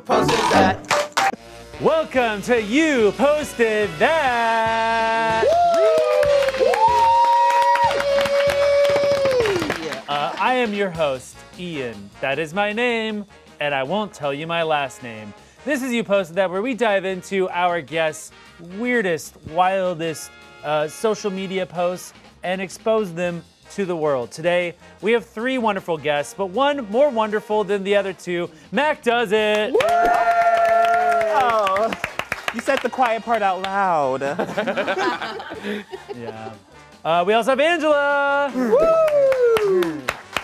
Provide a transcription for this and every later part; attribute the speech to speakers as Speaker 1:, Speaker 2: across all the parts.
Speaker 1: Posted that.
Speaker 2: Welcome to You Posted That. Uh, I am your host, Ian. That is my name, and I won't tell you my last name. This is You Posted That, where we dive into our guests' weirdest, wildest uh, social media posts and expose them to the world. Today, we have three wonderful guests, but one more wonderful than the other two. Mac does it.
Speaker 3: Oh, you said the quiet part out loud.
Speaker 2: Yeah. Uh, we also have Angela.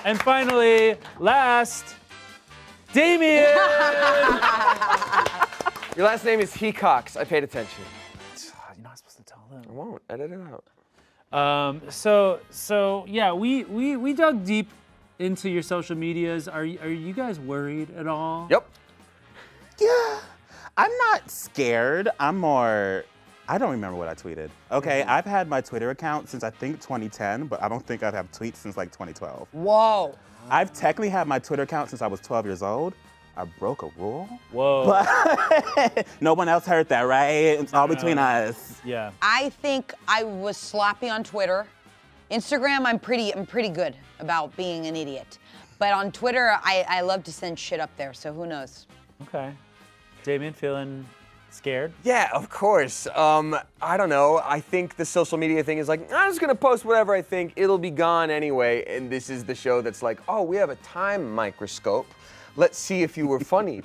Speaker 2: And finally, last, Damien.
Speaker 1: Your last name is Hecox. I paid attention.
Speaker 2: You're not supposed to tell them.
Speaker 1: I won't. Edit it out.
Speaker 2: Um, so, so yeah, we, we we dug deep into your social medias. Are are you guys worried at all?
Speaker 1: Yep.
Speaker 3: yeah, I'm not scared. I'm more. I don't remember what I tweeted. Okay, I've had my Twitter account since I think 2010, but I don't think I've had tweets since like 2012.
Speaker 4: Whoa.
Speaker 3: I've technically had my Twitter account since I was 12 years old. I broke a rule.
Speaker 2: Whoa.
Speaker 3: But no one else heard that, right? It's all between us.
Speaker 2: yeah.
Speaker 4: I think I was sloppy on Twitter. Instagram, I'm pretty, I'm pretty good about being an idiot. But on Twitter, I, I love to send shit up there, so who knows?
Speaker 2: Okay. Damien, feeling scared?
Speaker 1: Yeah, of course. Um, I don't know. I think the social media thing is like, I'm just gonna post whatever I think. It'll be gone anyway. And this is the show that's like, oh, we have a time microscope. Let's see if you were funny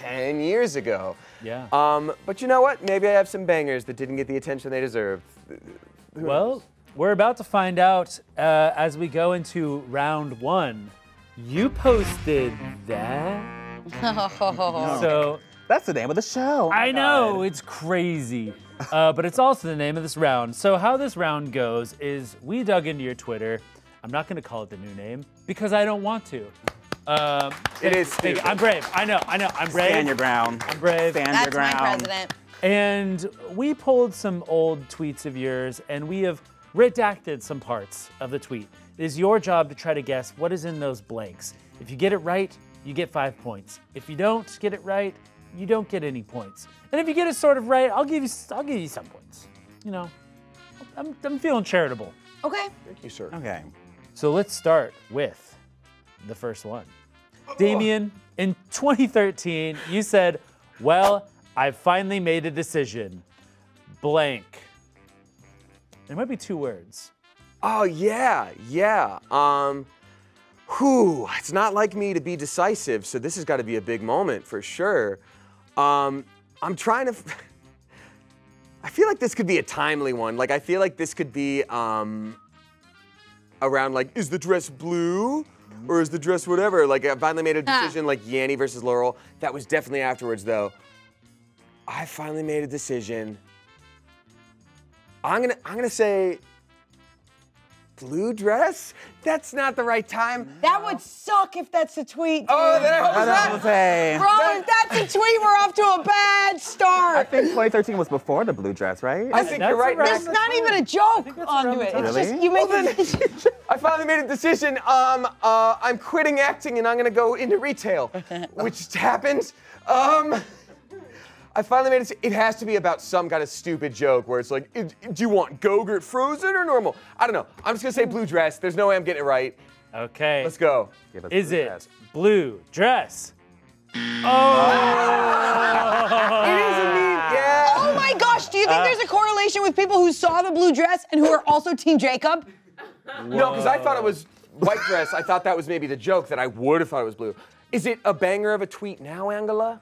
Speaker 1: 10 years ago.
Speaker 2: Yeah.
Speaker 1: Um, but you know what? Maybe I have some bangers that didn't get the attention they deserved. Who
Speaker 2: Well,
Speaker 1: knows?
Speaker 2: we're about to find out uh, as we go into round one. You posted that. So
Speaker 3: That's the name of the show.
Speaker 2: I know it's crazy, uh, but it's also the name of this round. So how this round goes is we dug into your Twitter. I'm not going to call it the new name because I don't want to. Um,
Speaker 1: It is stupid.
Speaker 2: I'm brave. I know. I know. I'm brave.
Speaker 3: Stand your ground.
Speaker 2: I'm brave.
Speaker 3: Stand
Speaker 4: That's
Speaker 3: your
Speaker 4: my president.
Speaker 2: And we pulled some old tweets of yours and we have redacted some parts of the tweet. It is your job to try to guess what is in those blanks. If you get it right, you get five points. If you don't get it right, you don't get any points. And if you get it sort of right, I'll give you I'll give you some points. You know, I'm, I'm feeling charitable.
Speaker 4: Okay.
Speaker 1: Thank you, sir.
Speaker 3: Okay.
Speaker 2: So let's start with the first one. Damien, in 2013, you said, Well, I finally made a decision. Blank. There might be two words.
Speaker 1: Oh yeah, yeah. Um, whew, it's not like me to be decisive, so this has got to be a big moment for sure. Um, I'm trying to. I feel like this could be a timely one. Like I feel like this could be um, around like, is the dress blue? Or is the dress whatever? Like I finally made a decision, like Yanny versus Laurel. That was definitely afterwards, though. I finally made a decision. I'm gonna, I'm gonna say blue dress? That's not the right time.
Speaker 4: That would suck if that's a tweet.
Speaker 1: Oh, then I was
Speaker 3: That was a-
Speaker 4: Bro, if that's a tweet, we're off to a bad start.
Speaker 3: I think 2013 was before the blue dress, right?
Speaker 1: I think you're right.
Speaker 2: around
Speaker 4: There's not even a joke
Speaker 2: that's
Speaker 4: onto it.
Speaker 2: the
Speaker 4: It's
Speaker 3: time.
Speaker 4: just you make
Speaker 1: Well,
Speaker 4: the
Speaker 1: then-
Speaker 4: decision.
Speaker 1: I finally made a decision. Um, uh, I'm quitting acting and I'm gonna go into retail, which happened. Um, I finally made it. It has to be about some kind of stupid joke where it's like, do you want Gogurt frozen or normal? I don't know. I'm just gonna say blue dress. There's no way I'm getting it right.
Speaker 2: Okay.
Speaker 1: Let's go.
Speaker 3: Give us
Speaker 2: Is
Speaker 3: blue
Speaker 2: it
Speaker 3: dress.
Speaker 2: blue dress? Oh!
Speaker 1: it is indeed. Yeah.
Speaker 4: Oh my gosh, do you think uh, there's a correlation with people who saw the blue dress and who are also Team Jacob?
Speaker 1: No, because I thought it was white dress. I thought that was maybe the joke that I would have thought it was blue. Is it a banger of a tweet now, Angela?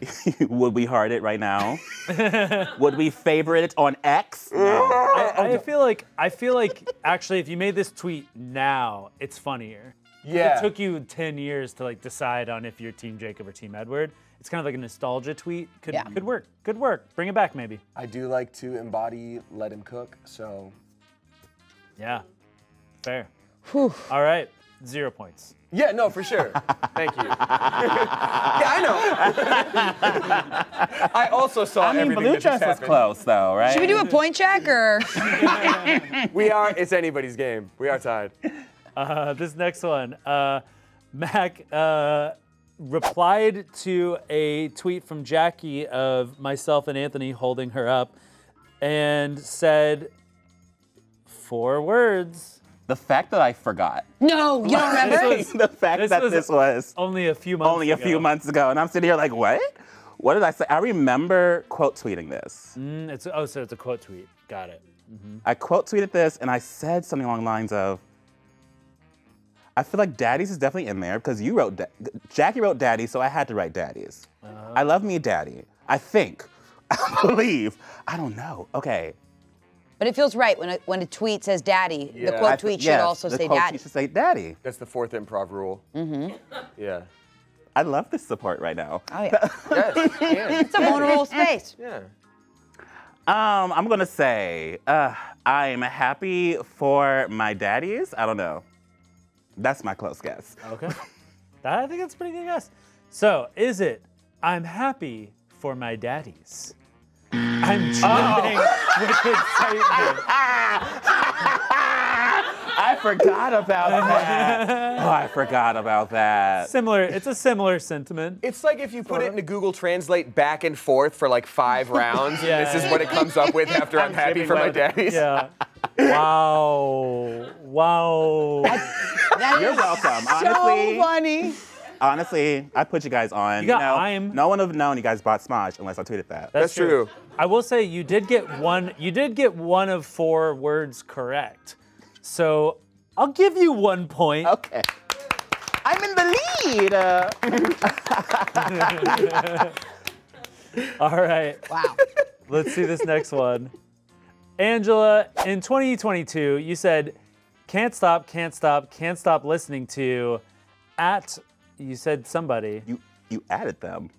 Speaker 3: Would we heart it right now? Would we favorite it on X? No.
Speaker 2: I, I feel like I feel like actually if you made this tweet now, it's funnier.
Speaker 1: Yeah.
Speaker 2: It took you 10 years to like decide on if you're team Jacob or team Edward. It's kind of like a nostalgia tweet. Could
Speaker 4: Yeah.
Speaker 2: could work. Good work. Bring it back maybe.
Speaker 1: I do like to embody let him cook, so
Speaker 2: Yeah. Fair. All right. Zero points.
Speaker 1: Yeah, no, for sure. Thank you. yeah, I know. I also saw
Speaker 3: I mean,
Speaker 1: everything
Speaker 3: blue
Speaker 1: that
Speaker 3: was close, though, right?
Speaker 4: Should we do a point check or?
Speaker 1: We are. It's anybody's game. We are tied.
Speaker 2: Uh, this next one. Uh, Mac uh, replied to a tweet from Jackie of myself and Anthony holding her up and said four words.
Speaker 3: The fact that I forgot.
Speaker 4: No, you don't remember?
Speaker 2: was-
Speaker 3: the fact
Speaker 2: this
Speaker 3: that
Speaker 2: was
Speaker 3: this was
Speaker 2: Only a few months
Speaker 3: only a
Speaker 2: ago.
Speaker 3: few months ago, and I'm sitting here like, what? What did I say? I remember quote tweeting this.
Speaker 2: Mm, it's, oh, so it's a quote tweet. Got it.
Speaker 3: I quote tweeted this, and I said something along the lines of, I feel like Daddies is definitely in there because you wrote, da- Jackie wrote Daddy, so I had to write Daddies. I love me a Daddy. I think. I believe. I don't know. Okay.
Speaker 4: But it feels right when a, when a tweet says daddy, the quote
Speaker 3: I th-
Speaker 4: tweet should
Speaker 3: yes,
Speaker 4: also say
Speaker 3: quote
Speaker 4: daddy.
Speaker 3: tweet should say Daddy.
Speaker 1: That's the fourth improv rule. Mm-hmm. Yeah.
Speaker 3: I love this support right now.
Speaker 4: Oh, yeah.
Speaker 1: Yes. yeah.
Speaker 4: it's a vulnerable space.
Speaker 1: yeah.
Speaker 3: Um, I'm gonna say uh, I'm happy for my daddies. I don't know. That's my close guess.
Speaker 2: Okay. I think that's a pretty good guess. So, is it I'm happy for my daddies? I'm jumping with excitement.
Speaker 3: I forgot about that. Oh, I forgot about that.
Speaker 2: Similar, it's a similar sentiment.
Speaker 1: It's like if you put it into Google Translate back and forth for like five rounds,
Speaker 2: Yeah.
Speaker 1: and this is what it comes up with after I'm, happy for my
Speaker 3: way
Speaker 1: daddies.
Speaker 2: Yeah. Wow. Wow.
Speaker 4: That
Speaker 3: You're
Speaker 4: is
Speaker 3: welcome.
Speaker 4: So
Speaker 3: Honestly,
Speaker 4: funny.
Speaker 3: Honestly, I put you guys on.
Speaker 2: You got
Speaker 3: know,
Speaker 2: I'm-
Speaker 3: No one would have known you guys bought Smosh unless I tweeted that.
Speaker 1: That's true.
Speaker 2: I will say you did get one. You did get one of four words correct. So I'll give you one point.
Speaker 3: Okay. I'm in the lead.
Speaker 2: All right.
Speaker 4: Wow.
Speaker 2: Let's see this next one. Angela, in 2022, you said, can't stop, can't stop, can't stop listening to at, you said somebody.
Speaker 3: you you added them.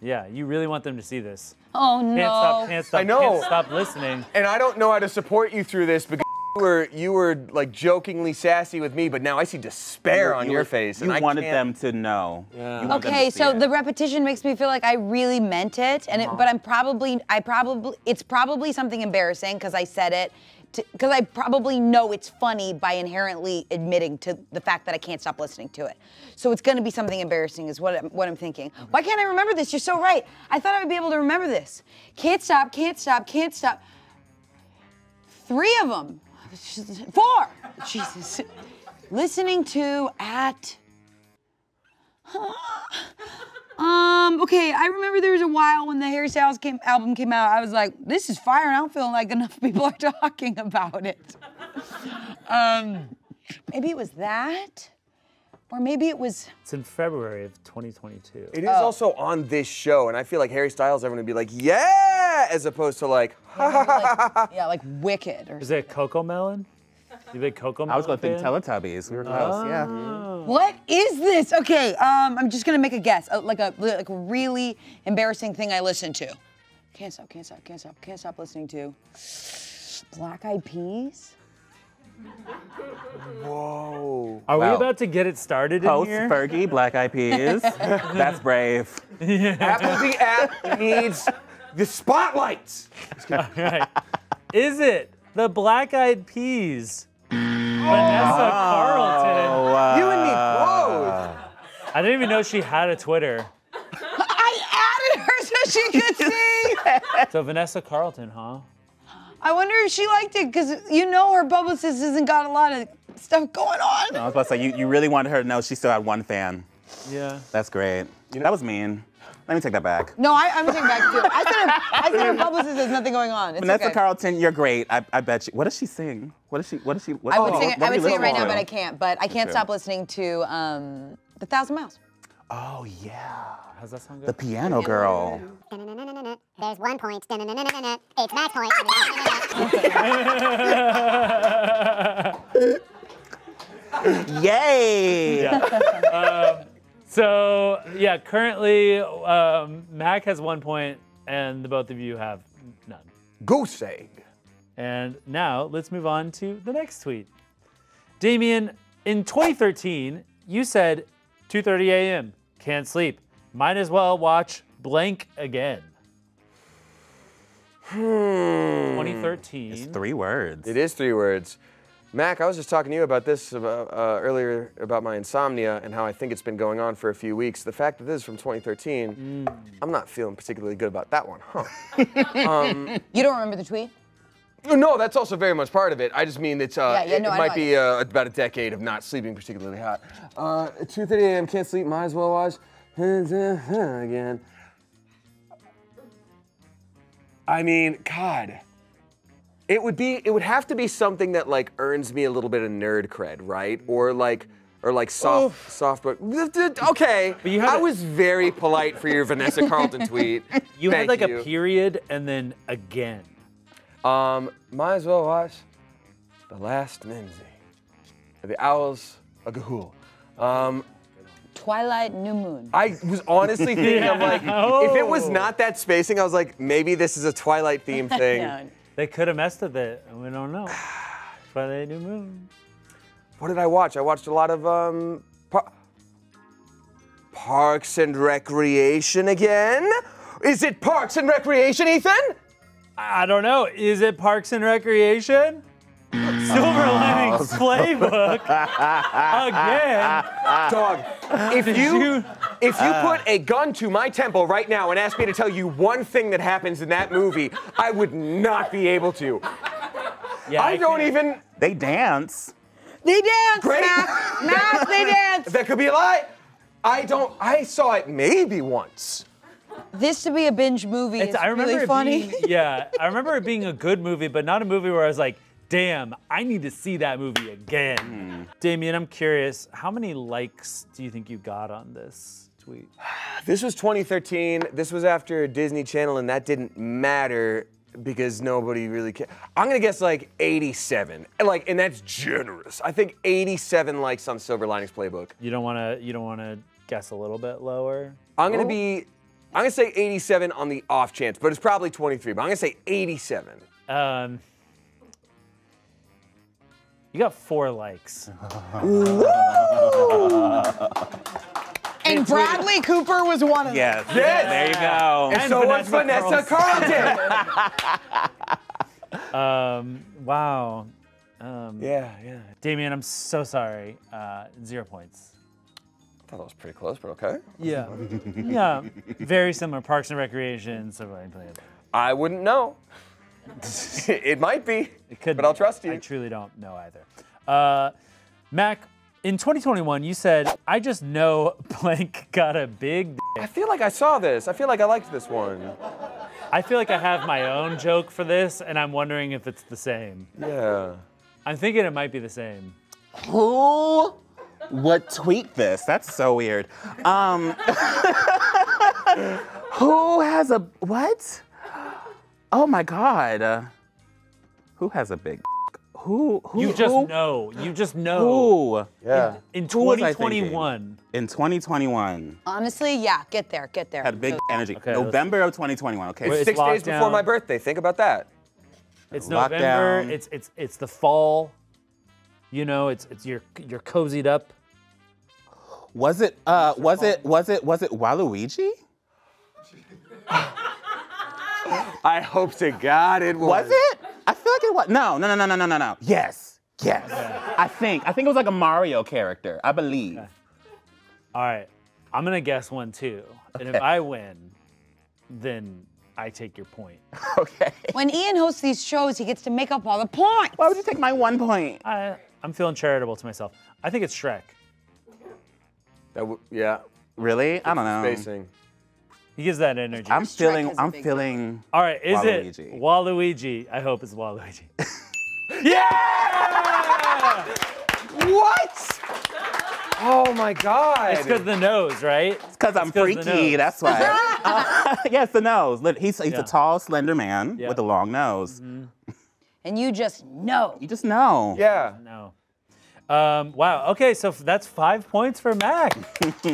Speaker 2: Yeah, you really want them to see this.
Speaker 4: Oh no.
Speaker 2: Can't stop, can't stop,
Speaker 1: I know.
Speaker 2: can't stop listening.
Speaker 1: And I don't know how to support you through this because you were you were like jokingly sassy with me, but now I see despair on
Speaker 3: You-
Speaker 1: your face.
Speaker 3: You
Speaker 1: and I
Speaker 3: wanted
Speaker 1: can't-
Speaker 3: them to know.
Speaker 1: Yeah.
Speaker 3: You to
Speaker 4: Okay, so
Speaker 3: it.
Speaker 4: the repetition makes me feel like I really meant it, and
Speaker 1: Uh-huh.
Speaker 4: it, but I'm probably, I probably, it's probably something embarrassing because I said it, because I probably know it's funny by inherently admitting to the fact that I can't stop listening to it. So it's going to be something embarrassing, is what I'm, what I'm thinking. Why can't I remember this? You're so right. I thought I would be able to remember this. Can't stop, can't stop, can't stop. Three of them, four. Jesus. Listening to at. Um, okay, I remember there was a while when the Harry Styles came, album came out, I was like, this is fire, and I don't feel like enough people are talking about it. um, maybe it was that, or maybe it was,
Speaker 2: It's in February of 2022.
Speaker 1: It is also on this show, and I feel like Harry Styles everyone would be like, yeah, as opposed to like,
Speaker 4: like, yeah, like Wicked or
Speaker 2: Is it Cocomelon? You big Cocomelon
Speaker 3: I was going to think
Speaker 2: fan?
Speaker 3: Teletubbies. We were close. Yeah.
Speaker 4: What is this? Okay, um, I'm just gonna make a guess, uh, like a like a really embarrassing thing I listened to. Can't stop, can't stop, can't stop, can't stop listening to. Black Eyed Peas.
Speaker 1: whoa.
Speaker 2: Are we about to get it started
Speaker 3: Post
Speaker 2: in here?
Speaker 3: Fergie, Black Eyed Peas. That's brave.
Speaker 1: Apple the app needs the spotlights.
Speaker 2: Right. Is it the Black Eyed Peas? Vanessa Carlton.
Speaker 3: uh,
Speaker 1: You and me both.
Speaker 2: I didn't even know she had a Twitter.
Speaker 4: I added her so she could see.
Speaker 2: So Vanessa Carlton, huh?
Speaker 4: I wonder if she liked it because you know her publicist hasn't got a lot of stuff going on.
Speaker 3: I was about to say, you, you really wanted her to know she still had one fan.
Speaker 2: Yeah.
Speaker 3: That's great. You know, that was mean. Let me take that back.
Speaker 4: No, I, I'm taking back too. I said her, I said her publicist has nothing going on. It's
Speaker 3: Vanessa
Speaker 4: okay.
Speaker 3: Carlton, you're great. I, I bet you. What does she sing? What does she? What does she? What,
Speaker 4: I would
Speaker 3: what-
Speaker 4: sing it,
Speaker 3: what
Speaker 4: I would
Speaker 3: you
Speaker 4: sing it right now,
Speaker 3: to?
Speaker 4: but I can't. But I can't
Speaker 3: Okay.
Speaker 4: stop listening to um, The Thousand Miles.
Speaker 3: Oh yeah,
Speaker 2: How's that sound go?
Speaker 3: the piano girl.
Speaker 5: There's one point. It's match point.
Speaker 3: Yay!
Speaker 2: So yeah, currently um, Mac has one point, and the both of you have none.
Speaker 1: Goose egg.
Speaker 2: And now let's move on to the next tweet. Damien, in 2013, you said 2:30 a.m. Can't sleep. Might as well watch blank again.
Speaker 1: Hmm.
Speaker 2: 2013.
Speaker 3: It's three words.
Speaker 1: It is three words. Mac, I was just talking to you about this about, uh, earlier about my insomnia and how I think it's been going on for a few weeks. The fact that this is from 2013, I'm not feeling particularly good about that one, huh?
Speaker 4: You don't remember the tweet?
Speaker 1: No, that's also very much part of it. I just mean it's uh,
Speaker 4: Yeah, yeah,
Speaker 1: it,
Speaker 4: no,
Speaker 1: it
Speaker 4: I
Speaker 1: might
Speaker 4: know.
Speaker 1: be uh, about a decade of not sleeping particularly hot. Uh, 2:30 a.m. Can't sleep. Might as well watch again. I mean, God. It would be it would have to be something that like earns me a little bit of nerd cred, right? Or like or like soft soft book. Okay.
Speaker 2: But you had
Speaker 1: I
Speaker 2: a-
Speaker 1: was very polite for your Vanessa Carlton tweet.
Speaker 2: You had like
Speaker 1: you.
Speaker 2: a period and then again.
Speaker 1: Um, might as well watch The Last Mimsy. The Owls of Ga'Hoole. Um,
Speaker 4: Twilight New Moon.
Speaker 1: I was honestly thinking, I'm like, if it was
Speaker 2: Oh.
Speaker 1: not that spacing, I was like, maybe this is a Twilight theme thing.
Speaker 4: Yeah.
Speaker 2: They could have messed with it, and we don't know. Twilight New Moon.
Speaker 1: What did I watch? I watched a lot of um, par- Parks and Recreation again. Is it Parks and Recreation, Ethan?
Speaker 2: I don't know. Is it Parks and Recreation? Silver oh. Linings Playbook again.
Speaker 1: Dog, if you,
Speaker 2: you-
Speaker 1: if you uh. put a gun to my temple right now and ask me to tell you one thing that happens in that movie, I would not be able to.
Speaker 2: Yeah,
Speaker 1: I don't
Speaker 2: can't-
Speaker 1: even.
Speaker 3: They dance.
Speaker 4: They dance,
Speaker 1: Great.
Speaker 4: Matt. Matt, they dance.
Speaker 1: That could be a lie. I don't. I saw it maybe once.
Speaker 4: This to be a binge movie
Speaker 2: It's,
Speaker 4: is
Speaker 2: I remember
Speaker 4: really
Speaker 2: it
Speaker 4: funny.
Speaker 2: being, yeah, I remember it being a good movie, but not a movie where I was like, damn, I need to see that movie again. Hmm. Damien, I'm curious, how many likes do you think you got on this tweet?
Speaker 1: This was 2013. This was after Disney Channel, and that didn't matter because nobody really cared. I'm gonna guess like 87. And like, and that's generous. I think 87 likes on Silver Linings Playbook.
Speaker 2: You don't want to. You don't want to guess a little bit lower.
Speaker 1: I'm gonna oh. be. I'm gonna say 87 on the off chance, but it's probably 23. But I'm gonna say 87.
Speaker 2: Um, you got four likes.
Speaker 4: And Bradley Cooper was one of them.
Speaker 3: Yes.
Speaker 1: Yes.
Speaker 3: There you go.
Speaker 1: And,
Speaker 2: And
Speaker 1: so was
Speaker 2: Vanessa
Speaker 1: Vanessa Carlton.
Speaker 2: Um, wow. Um,
Speaker 1: yeah, yeah.
Speaker 2: Damien, I'm so sorry. Uh, zero points.
Speaker 1: I thought that was pretty close, but okay.
Speaker 2: Yeah. yeah. Very similar. Parks and Recreation. So I.
Speaker 1: I wouldn't know. it might be,
Speaker 2: It could
Speaker 1: but I'll trust you.
Speaker 2: I truly don't know either. Uh, Mac, in 2021, you said, I just know blank got a big
Speaker 1: I feel like I saw this. I feel like I liked this one.
Speaker 2: I feel like I have my own joke for this, and I'm wondering if it's the same.
Speaker 1: Yeah.
Speaker 2: I'm thinking it might be the same.
Speaker 3: Who would tweet this? That's so weird. Um, who has a what? Oh my God. Uh, who has a big? Who? Who?
Speaker 2: You just
Speaker 3: who?
Speaker 2: know. You just know.
Speaker 3: Who?
Speaker 1: Yeah.
Speaker 2: In
Speaker 3: Who was I thinking?
Speaker 2: 2021.
Speaker 3: In 2021
Speaker 4: Honestly, yeah, get there, get there.
Speaker 3: had a big energy.
Speaker 2: Okay,
Speaker 3: November of 2021. Okay.
Speaker 2: Wait,
Speaker 1: Six
Speaker 2: locked
Speaker 1: days before my birthday. Think about that.
Speaker 2: It's
Speaker 3: Lockdown.
Speaker 2: November. It's it's it's the fall. You know, it's it's you're you're cozied up.
Speaker 3: Was it? Uh, was it? Was it? Was it Waluigi?
Speaker 1: I hope to God it was.
Speaker 3: Was it? I feel like it was. No, no, no, no, no, no, no, no. Yes, yes. I think. I think it was like a Mario character. I believe.
Speaker 2: All right, I'm gonna guess one too, and if I win, then I take your point.
Speaker 3: Okay.
Speaker 4: When Ian hosts these shows, he gets to make up all the points.
Speaker 3: Why would you take my one point?
Speaker 2: I I'm feeling charitable to myself. I think it's Shrek.
Speaker 1: That w- yeah.
Speaker 3: Really? I don't know.
Speaker 1: Spacing.
Speaker 2: He gives that energy.
Speaker 3: I'm
Speaker 4: Shrek
Speaker 3: feeling.
Speaker 4: has a
Speaker 3: I'm
Speaker 4: big
Speaker 3: feeling.
Speaker 2: All right, is
Speaker 3: Waluigi.
Speaker 2: it Waluigi? I hope it's Waluigi. yeah!
Speaker 1: What? Oh my God.
Speaker 2: It's because the nose, right?
Speaker 3: It's because I'm freaky. That's why. Uh, yes, the nose. Lit- He's, he's
Speaker 2: Yeah.
Speaker 3: a tall, slender man
Speaker 2: Yeah.
Speaker 3: with a long nose.
Speaker 4: And you just know.
Speaker 3: You just know.
Speaker 1: yeah.
Speaker 2: No. Um, wow. Okay, so that's five points for Mac.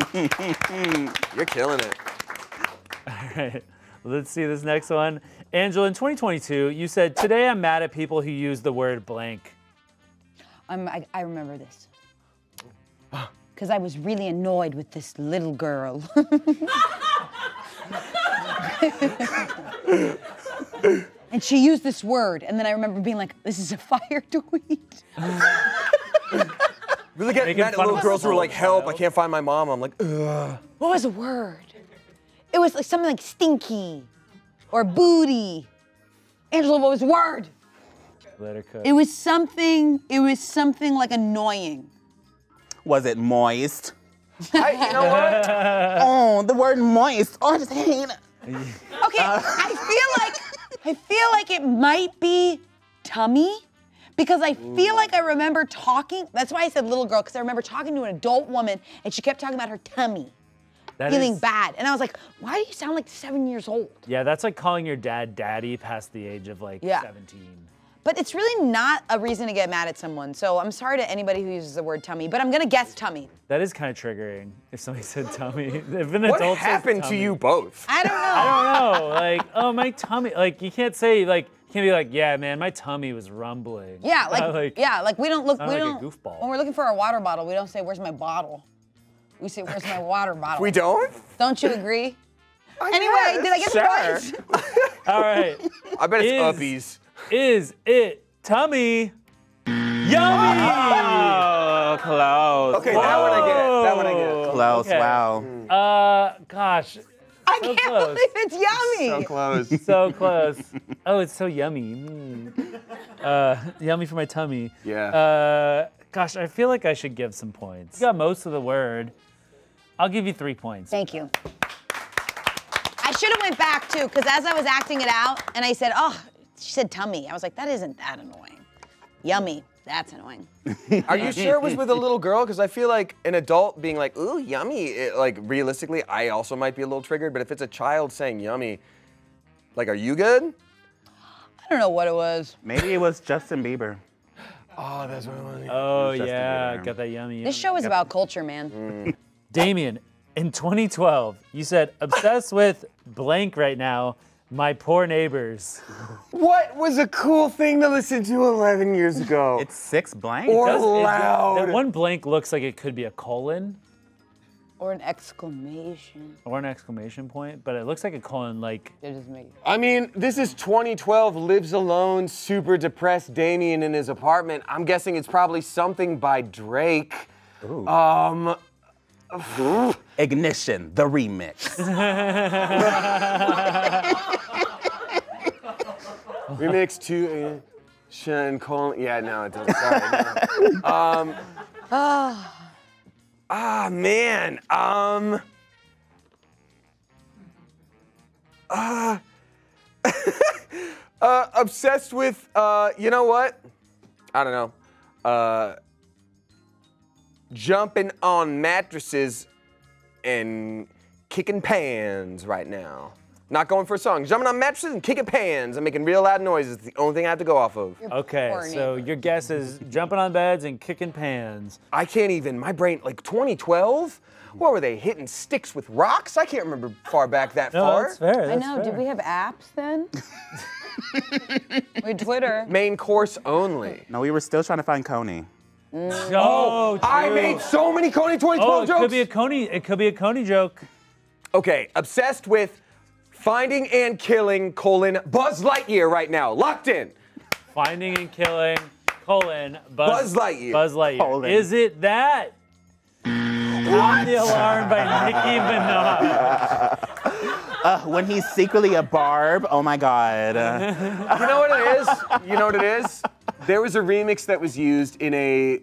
Speaker 1: You're killing it.
Speaker 2: All right. Let's see this next one. Angela, in 2022, you said, Today I'm mad at people who use the word blank.
Speaker 4: I'm, I, I remember this. Because I was really annoyed with this little girl. and And she used this word, and then I remember being like, "This is a fire tweet."
Speaker 1: Really get
Speaker 2: Making
Speaker 1: mad at
Speaker 2: fun
Speaker 1: little girls who are like, help, I can't find my mom. I'm like, ugh.
Speaker 4: What was the word? It was like something like stinky or booty. Angela, what was the word?
Speaker 2: Let her cook.
Speaker 4: It was something. It was something like annoying.
Speaker 3: Was it moist?
Speaker 1: I, you know what?
Speaker 3: Oh, the word moist. Oh, I just hate it.
Speaker 4: Okay, uh, I feel like I feel like it might be tummy because I feel like I remember talking. That's why I said little girl because I remember talking to an adult woman and she kept talking about her tummy,
Speaker 2: That
Speaker 4: feeling
Speaker 2: is-
Speaker 4: bad, and I was like, "Why do you sound like seven years old?"
Speaker 2: Yeah, that's like calling your dad daddy past the age of like
Speaker 4: Yeah.
Speaker 2: 17.
Speaker 4: But it's really not a reason to get mad at someone. So I'm sorry to anybody who uses the word tummy, but I'm gonna guess tummy.
Speaker 2: That is kind of triggering if somebody said tummy. If an
Speaker 1: What
Speaker 2: adult says
Speaker 1: happened to you both?
Speaker 4: I don't know.
Speaker 2: I don't know. Like, oh, my tummy. Like, you can't say, like, you can't be like, yeah, man, my tummy was rumbling.
Speaker 4: Yeah, like,
Speaker 2: Like,
Speaker 4: yeah, like we don't look.
Speaker 2: sound
Speaker 4: We
Speaker 2: like a
Speaker 4: don't.
Speaker 2: goofball.
Speaker 4: When we're looking for our water bottle, we don't say, "Where's my bottle?" We say, "Where's my water bottle?"
Speaker 1: We don't?
Speaker 4: Don't you agree? Anyway, did I get
Speaker 1: Sure.
Speaker 4: the points?
Speaker 2: All right.
Speaker 1: I bet it's
Speaker 2: Is-
Speaker 1: uppies.
Speaker 2: Is it tummy? Yummy!
Speaker 3: Oh, close.
Speaker 1: Okay, that one I get. That one I get.
Speaker 3: Close.
Speaker 2: Okay.
Speaker 3: Wow.
Speaker 2: Uh, gosh,
Speaker 4: I
Speaker 2: So
Speaker 4: can't
Speaker 2: close.
Speaker 4: believe it's yummy.
Speaker 1: So close.
Speaker 2: so close. Oh, it's so yummy. Mm. Uh, yummy for my tummy.
Speaker 1: Yeah.
Speaker 2: Uh, gosh, I feel like I should give some points. You got most of the word. I'll give you three points.
Speaker 4: Thank you. I should have went back too, because as I was acting it out, and I said, "Oh," she said tummy. I was like, "That isn't that annoying." Yummy. That's annoying.
Speaker 1: Are you sure it was with a little girl? Because I feel like an adult being like, ooh, yummy, it, like realistically, I also might be a little triggered. But if it's a child saying yummy, like, are you good?
Speaker 4: I don't know what it was.
Speaker 3: Maybe it was Justin Bieber.
Speaker 1: Oh, that's what I want.
Speaker 2: Oh yeah,
Speaker 3: Bieber.
Speaker 2: got that yummy.
Speaker 4: This show is about culture, man.
Speaker 1: Mm.
Speaker 2: Damien, in 2012, you said obsessed with blank right now. My poor neighbors.
Speaker 1: What was a cool thing to listen to 11 years ago?
Speaker 3: It's six blank.
Speaker 1: Or-
Speaker 2: Does- it-
Speaker 1: loud.
Speaker 2: That one blank looks like it could be a colon
Speaker 4: Or an exclamation.
Speaker 2: or an exclamation point, but it looks like a colon. Like
Speaker 4: They just make.
Speaker 1: I mean, this is 2012, lives alone, super depressed Damien in his apartment. I'm guessing it's probably something by Drake. Um,
Speaker 3: Ignition, the remix.
Speaker 1: remix to Sean Cole. Yeah, no, it doesn't. Sorry, no. Um, ah, man. Um, uh, uh, obsessed with, uh, you know what? I don't know. Uh, jumping on mattresses and kicking pans right now. Not going for a song. Jumping on mattresses and kicking pans I'm making real loud noises. It's the only thing I have to go off of.
Speaker 2: okay,
Speaker 4: Poor
Speaker 2: so your guess is jumping on beds and kicking pans.
Speaker 1: I can't even, my brain, like 2012? What were they, hitting sticks with rocks? I can't remember far back that
Speaker 2: No,
Speaker 1: far.
Speaker 2: that's fair.
Speaker 4: I know.
Speaker 2: fair.
Speaker 4: Did we have apps then? we had Twitter.
Speaker 1: Main course only.
Speaker 3: no, we were still trying to find Kony.
Speaker 2: Oh,
Speaker 1: I made so many Kony 2012
Speaker 2: Oh, it
Speaker 1: jokes.
Speaker 2: could be a Kony. It could be a Kony joke.
Speaker 1: Okay, obsessed with finding and killing colon Buzz Lightyear right now. Locked in.
Speaker 2: Finding and killing colon Buzz,
Speaker 1: Buzz Lightyear.
Speaker 2: Buzz Lightyear.
Speaker 3: Colon.
Speaker 2: Is it that? Sound the alarm by Nicki Minaj.
Speaker 3: Uh, when he's secretly a barb, oh my god.
Speaker 1: You know what it is? You know what it is? There was a remix that was used in a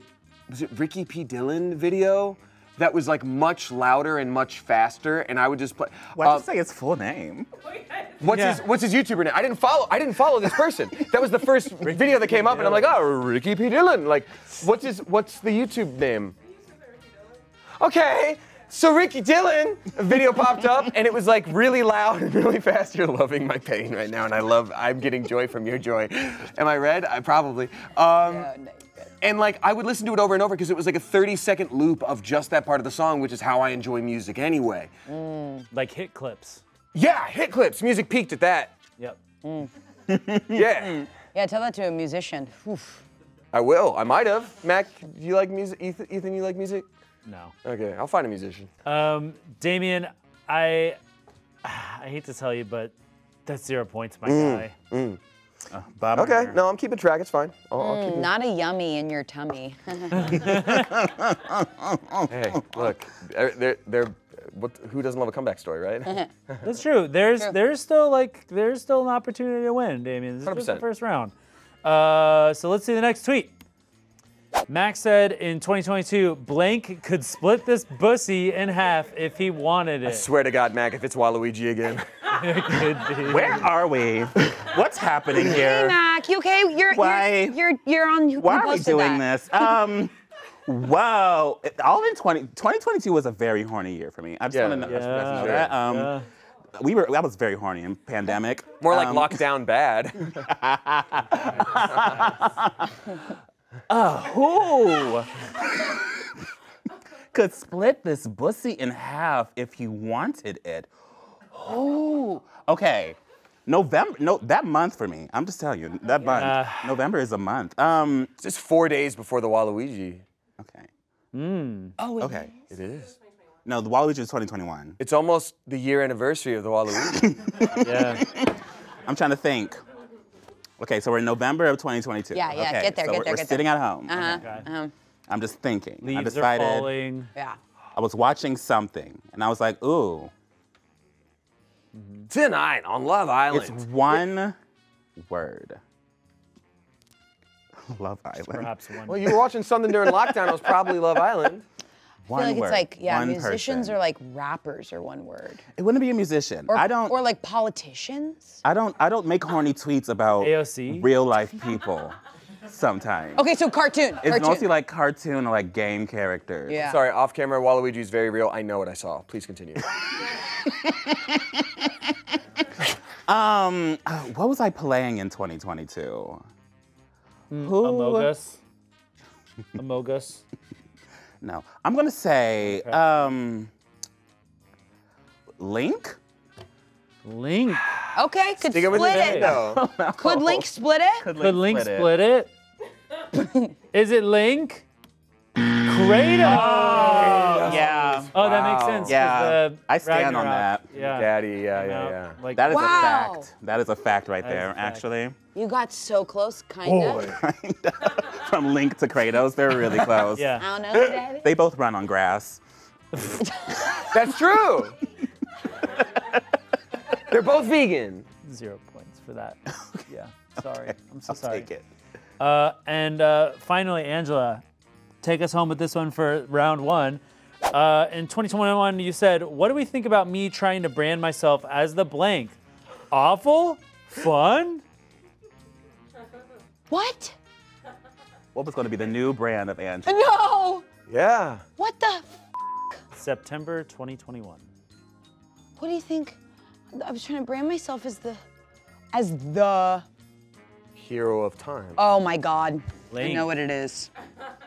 Speaker 1: was it Ricky P. Dillon video that was like much louder and much faster, and I would just play.
Speaker 3: why'd
Speaker 1: Uh,
Speaker 3: you say his full name?
Speaker 1: what's
Speaker 2: Yeah.
Speaker 1: his What's his YouTuber name? I didn't follow. I didn't follow this person. That was the first video that came up, and I'm like, oh, Ricky P. Dillon. Like, what's his What's the YouTube name? Okay. So Ricky Dillon, a video popped up and it was like really loud and really fast. You're loving my pain right now, and I love. I'm getting joy from your joy. Am I red? I probably. Um, and like I would listen to it over and over because it was like a 30 second loop of just that part of the song, which is how I enjoy music anyway. Mm.
Speaker 2: Like hit clips.
Speaker 1: Yeah, hit clips. Music peaked at that.
Speaker 2: Yep. Mm.
Speaker 1: Yeah, mm.
Speaker 4: Yeah, tell that to a musician. Oof.
Speaker 1: I will. I might have. Mac, do you like music? Ethan, Ethan, you like music?
Speaker 2: No.
Speaker 1: Okay, I'll find a musician.
Speaker 2: Um, Damien, I I hate to tell you, but that's zero points, my mm, guy.
Speaker 3: Bummer.
Speaker 1: Okay, no, I'm keeping track. It's fine. I'll, I'll keep mm,
Speaker 4: Not a yummy in your tummy.
Speaker 1: Hey, look, they're, they're, they're what, who doesn't love a comeback story, right?
Speaker 2: That's true. There's
Speaker 4: True.
Speaker 2: there's still like there's still an opportunity to win, Damien. This is just the
Speaker 1: 100%.
Speaker 2: first round. Uh, so let's see the next tweet. Max said in 2022, blank could split this bussy in half if he wanted it.
Speaker 1: I swear to God, Mac, if it's Waluigi again.
Speaker 2: Could be.
Speaker 3: Where are we? What's happening here?
Speaker 4: hey,
Speaker 3: here?
Speaker 4: Mac, you okay? You're
Speaker 3: Why-
Speaker 4: You're, you're you're on. You
Speaker 3: Why are we doing
Speaker 4: that.
Speaker 3: this? Um, whoa. All in 20, 2022 was a very horny year for me. I just
Speaker 1: Yeah.
Speaker 3: want to know, let you guys know
Speaker 2: Yeah.
Speaker 3: that. Um,
Speaker 2: Yeah.
Speaker 3: We were, I was very horny in pandemic.
Speaker 1: More like
Speaker 3: Um,
Speaker 1: lockdown bad.
Speaker 3: Who could split this bussy in half if he wanted it? Who? Okay. November, no, that month for me. I'm just telling you, that month.
Speaker 2: Yeah.
Speaker 3: November is a month. Um,
Speaker 1: It's just four days before the Waluigi.
Speaker 3: okay.
Speaker 4: Oh, it
Speaker 3: Okay.
Speaker 1: It is.
Speaker 3: No, the Waluigi is 2021.
Speaker 1: It's almost the year anniversary of the Waluigi.
Speaker 2: Yeah.
Speaker 3: I'm trying to think. Okay, so we're in November of 2022.
Speaker 4: Yeah, yeah,
Speaker 3: Okay,
Speaker 4: get there,
Speaker 3: so
Speaker 4: get
Speaker 3: we're,
Speaker 4: there,
Speaker 3: we're
Speaker 4: get
Speaker 3: sitting
Speaker 4: there.
Speaker 3: at home.
Speaker 4: Uh-huh.
Speaker 2: Okay.
Speaker 4: uh-huh.
Speaker 3: I'm just thinking. I
Speaker 2: Leaves are
Speaker 3: decided.
Speaker 2: falling.
Speaker 4: Yeah.
Speaker 3: I was watching something, and I was like, ooh,
Speaker 1: Tonight on Love Island.
Speaker 3: it's
Speaker 1: Island.
Speaker 3: one word. Love Island.
Speaker 2: Perhaps one.
Speaker 1: Well, you were watching something during lockdown. It was probably Love Island.
Speaker 3: One
Speaker 4: I feel like
Speaker 3: word.
Speaker 4: it's like yeah,
Speaker 3: one
Speaker 4: musicians
Speaker 3: person.
Speaker 4: are like rappers or one word.
Speaker 3: It wouldn't be a musician.
Speaker 4: Or,
Speaker 3: I don't.
Speaker 4: Or like politicians.
Speaker 3: I don't. I don't make horny tweets about
Speaker 2: AOC?
Speaker 3: real life people. Sometimes.
Speaker 4: Okay, so cartoon.
Speaker 3: It's
Speaker 4: cartoon.
Speaker 3: mostly like cartoon or like game characters.
Speaker 4: yeah.
Speaker 1: Sorry, off camera, Waluigi's very real. I know what I saw. Please continue.
Speaker 3: Um, what was I playing in 2022? Who?
Speaker 2: Among Us. Among Us.
Speaker 3: No, I'm gonna say um, Link.
Speaker 2: Link.
Speaker 4: Okay, could
Speaker 1: Sticking with
Speaker 4: split it.
Speaker 1: Nintendo.
Speaker 4: Could Link split it?
Speaker 3: Could
Speaker 2: Could Link split it? Is it Link? Kratos.
Speaker 3: Yeah,
Speaker 2: Oh, that makes sense.
Speaker 3: Yeah,
Speaker 2: the
Speaker 3: I stand on that.
Speaker 2: Yeah.
Speaker 1: Daddy, yeah,
Speaker 2: you
Speaker 1: yeah, yeah.
Speaker 2: Like
Speaker 3: that is
Speaker 4: Wow.
Speaker 3: a fact. That is a fact right
Speaker 2: That is
Speaker 3: there,
Speaker 2: fact.
Speaker 3: actually.
Speaker 4: You got so close, kind of.
Speaker 3: From Link to Kratos, they're really close.
Speaker 2: yeah.
Speaker 4: I don't know, Daddy.
Speaker 3: They both run on grass.
Speaker 1: That's true. They're both vegan.
Speaker 2: Zero points for that. Yeah. Sorry. I'm so
Speaker 3: I'll
Speaker 2: sorry.
Speaker 3: take it.
Speaker 2: Uh, and uh, finally, Angela, take us home with this one for round one. Uh, in 2021, you said, What do we think about me trying to brand myself as the blank? Awful? Fun?
Speaker 4: What?
Speaker 3: What was going to be the new brand of Angela?
Speaker 4: No.
Speaker 1: Yeah.
Speaker 4: What the? F-
Speaker 2: September 2021.
Speaker 4: what do you think? I was trying to brand myself as the, as the.
Speaker 1: Hero of time.
Speaker 4: Oh my God. I know what it is.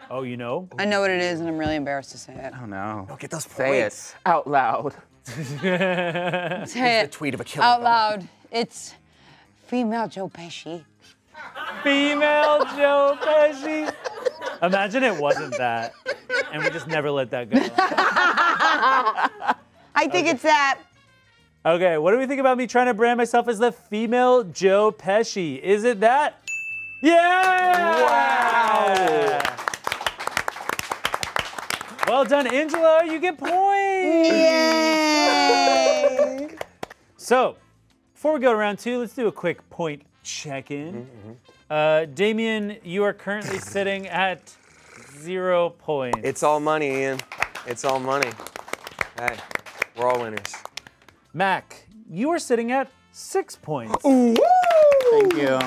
Speaker 2: Oh, you know?
Speaker 4: I know what it is, and I'm really embarrassed to say it.
Speaker 3: Oh no.
Speaker 1: Get those
Speaker 3: Say
Speaker 1: points.
Speaker 3: it out loud.
Speaker 4: Say
Speaker 1: The
Speaker 4: it
Speaker 1: tweet of a killer.
Speaker 4: out loud. It's female Joe Pesci.
Speaker 2: Female Joe Pesci. Imagine it wasn't that. And we just never let that go.
Speaker 4: I think it's that.
Speaker 2: Okay, what do we think about me trying to brand myself as the female Joe Pesci? Is it that? Yeah!
Speaker 1: Wow.
Speaker 2: Well done, Angela. You get points.
Speaker 4: Yay!
Speaker 2: So, before we go to round two, let's do a quick point check-in. Uh, Damien, you are currently sitting at zero points.
Speaker 1: It's all money, Ian. It's all money. Hey, we're all winners.
Speaker 2: Mac, you are sitting at six points.
Speaker 3: Thank you.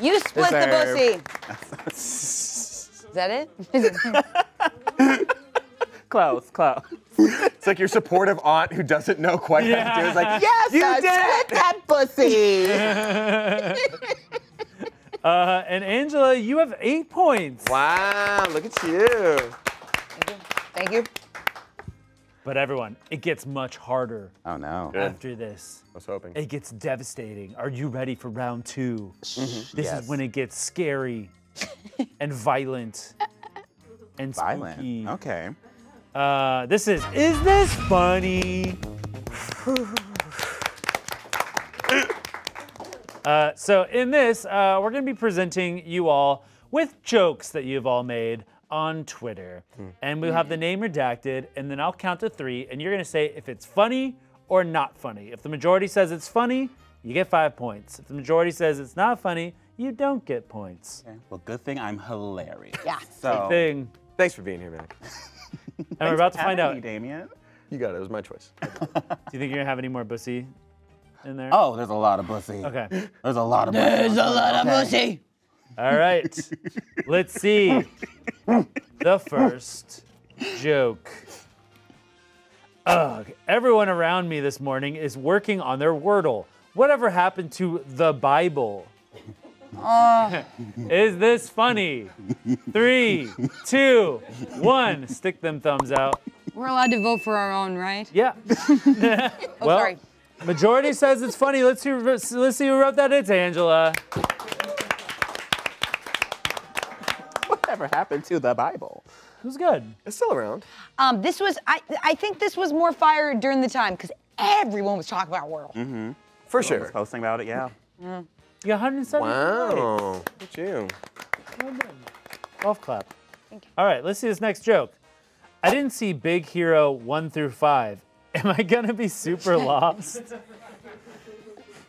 Speaker 4: You split the
Speaker 3: Deserved.
Speaker 4: pussy. Is that it? Is?
Speaker 3: Close, close.
Speaker 1: It's like your supportive aunt who doesn't know quite how to do it. It's like,
Speaker 3: Yes,
Speaker 1: You
Speaker 3: I
Speaker 1: did
Speaker 3: split that pussy.
Speaker 2: Uh, and Angela, you have eight points.
Speaker 1: wow, look at you.
Speaker 4: Thank you.
Speaker 2: But everyone, it gets much harder
Speaker 3: oh no.
Speaker 2: after this.
Speaker 1: I was hoping.
Speaker 2: It gets devastating. Are you ready for round two? This
Speaker 3: Yes.
Speaker 2: is when it gets scary and violent and
Speaker 3: Violent.
Speaker 2: spooky.
Speaker 3: Okay.
Speaker 2: Uh, this is Is This Funny? Uh, so in this, uh, we're going to be presenting you all with jokes that you've all made on Twitter, and we'll have the name redacted, and then I'll count to three, and you're going to say if it's funny or not funny. If the majority says it's funny, you get five points. If the majority says it's not funny, you don't get points.
Speaker 3: Okay, Well, good thing I'm hilarious.
Speaker 4: Yeah.
Speaker 3: So.
Speaker 2: Thing.
Speaker 1: Thanks for being here, Mac.
Speaker 2: And we're about to find out.
Speaker 3: me, Damien.
Speaker 1: You got it. It was my choice.
Speaker 2: Do you think you're gonna have any more bussy in there?
Speaker 3: Oh, there's a lot of pussy.
Speaker 2: Okay.
Speaker 3: There's a lot of pussy.
Speaker 4: There's a lot of pussy.
Speaker 2: All right. Let's see. The first joke. Ugh. Everyone around me this morning is working on their Wordle. Whatever happened to the Bible? Uh, is this funny? Three, two, one. Stick them thumbs out.
Speaker 4: We're allowed to vote for our own, right?
Speaker 2: Yeah.
Speaker 4: Oh,
Speaker 2: well,
Speaker 4: sorry.
Speaker 2: majority says it's funny. Let's see. Let's see who wrote that. It's Angela.
Speaker 3: Whatever happened to the Bible?
Speaker 2: It was good?
Speaker 1: It's still around.
Speaker 4: Um, this was I. I think this was more fire during the time because everyone was talking about Wordle. Mm-hmm.
Speaker 1: For
Speaker 3: I was
Speaker 1: sure.
Speaker 3: posting about it, yeah.
Speaker 2: You got 170.
Speaker 1: Wow. Look at you.
Speaker 2: Golf clap.
Speaker 4: Thank you.
Speaker 2: All right, let's see this next joke. I didn't see Big Hero 1 through 5. Am I going to be super lost?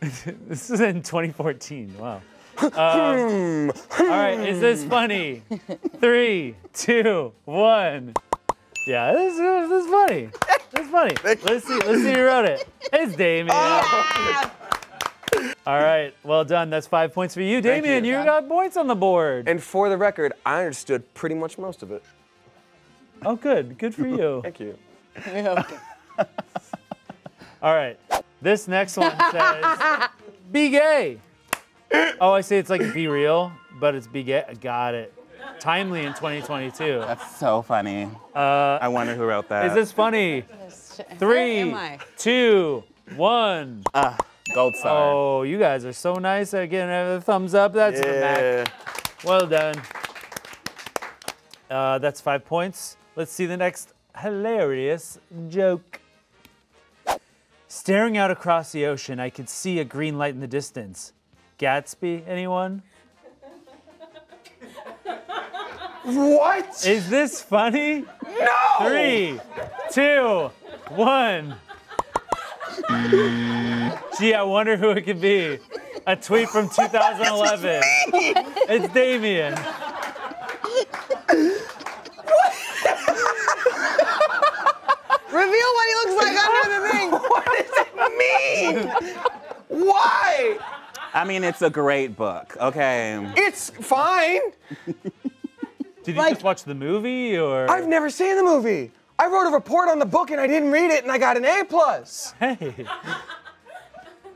Speaker 2: this is in 2014. Wow. Um, all right, is this funny? Three, two, one. Yeah, this, is- this is funny. This is funny. Let's see. Let's see who wrote it. It's Damien. All right, well done. That's five points for you, Damien.
Speaker 1: you.
Speaker 2: you got points on the board.
Speaker 1: And for the record, I understood pretty much most of it.
Speaker 2: Oh, good. Good for you.
Speaker 1: Thank you.
Speaker 2: All right. This next one says, be gay. Oh, I say it's like be real, but it's be gay. Got it. Timely in 2022.
Speaker 3: That's so funny.
Speaker 2: Uh,
Speaker 3: I wonder who wrote that.
Speaker 2: is this funny?
Speaker 4: Three, two, one.
Speaker 2: Three,
Speaker 4: am I?
Speaker 2: two, one.
Speaker 3: Ah, gold star.
Speaker 2: Oh, you guys are so nice at getting a thumbs up. That's the Mac. Well done. Uh, that's five points. Let's see the next hilarious joke. Staring out across the ocean, I could see a green light in the distance. Gatsby, anyone?
Speaker 1: What?
Speaker 2: Is this funny?
Speaker 1: no!
Speaker 2: Three, two, one. Gee, I wonder who it could be. A tweet from 2011. It's Damien.
Speaker 4: Reveal what he looks like under the thing.
Speaker 1: What does that mean? Why?
Speaker 3: I mean, it's a great book, okay?
Speaker 1: It's fine.
Speaker 2: Did you just watch the movie or?
Speaker 1: I've never seen the movie. I wrote a report on the book and I didn't read it and I got an A plus.
Speaker 2: Hey.